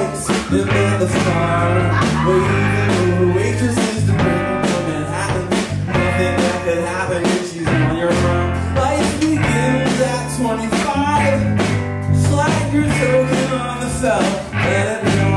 ice spikes and man the farm. Waiting over waitresses to bring them to Manhattan. Nothing that could happen if she's on your arm. Life begins at 25. Slide your token on the felt.